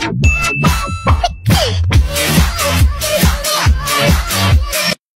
Bye.